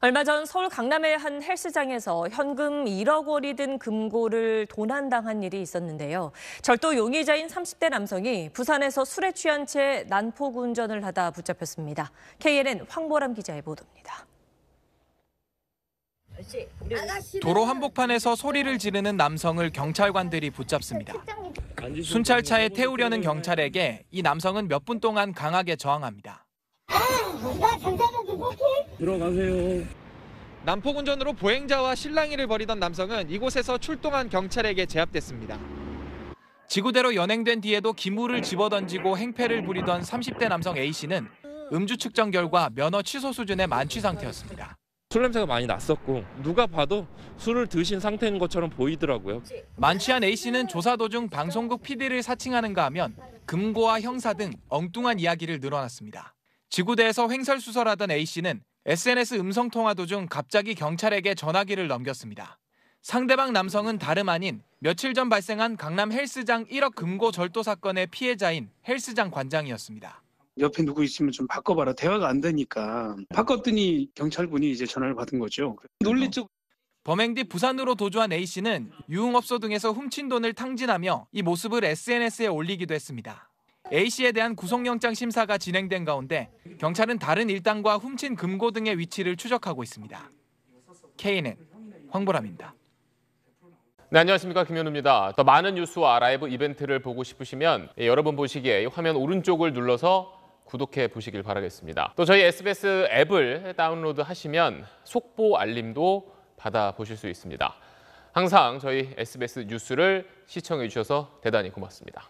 얼마 전 서울 강남의 한 헬스장에서 현금 1억 원이 든 금고를 도난당한 일이 있었는데요. 절도 용의자인 30대 남성이 부산에서 술에 취한 채 난폭 운전을 하다 붙잡혔습니다. KNN 황보람 기자의 보도입니다. 도로 한복판에서 소리를 지르는 남성을 경찰관들이 붙잡습니다. 순찰차에 태우려는 경찰에게 이 남성은 몇 분 동안 강하게 저항합니다. 못해? 들어가세요. 난폭 운전으로 보행자와 실랑이를 벌이던 남성은 이곳에서 출동한 경찰에게 제압됐습니다. 지구대로 연행된 뒤에도 기물을 집어던지고 행패를 부리던 30대 남성 A씨는 음주 측정 결과 면허 취소 수준의 만취 상태였습니다. 술 냄새가 많이 났었고 누가 봐도 술을 드신 상태인 것처럼 보이더라고요. 만취한 A씨는 조사 도중 방송국 PD를 사칭하는가 하면 금고와 형사 등 엉뚱한 이야기를 늘어놨습니다. 지구대에서 횡설수설하던 A씨는 SNS 음성통화 도중 갑자기 경찰에게 전화기를 넘겼습니다. 상대방 남성은 다름 아닌 며칠 전 발생한 강남 헬스장 1억 금고 절도 사건의 피해자인 헬스장 관장이었습니다. 옆에 누구 있으면 좀 바꿔봐라. 대화가 안 되니까. 바꿨더니 경찰분이 이제 전화를 받은 거죠. 논리적 범행 뒤 부산으로 도주한 A씨는 유흥업소 등에서 훔친 돈을 탕진하며 이 모습을 SNS에 올리기도 했습니다. A씨에 대한 구속영장 심사가 진행된 가운데 경찰은 다른 일당과 훔친 금고 등의 위치를 추적하고 있습니다. KNN 황보람입니다. 네, 안녕하십니까. 김현우입니다. 더 많은 뉴스와 라이브 이벤트를 보고 싶으시면 예, 여러분 보시기에 화면 오른쪽을 눌러서 구독해 보시길 바라겠습니다. 또 저희 SBS 앱을 다운로드 하시면 속보 알림도 받아 보실 수 있습니다. 항상 저희 SBS 뉴스를 시청해 주셔서 대단히 고맙습니다.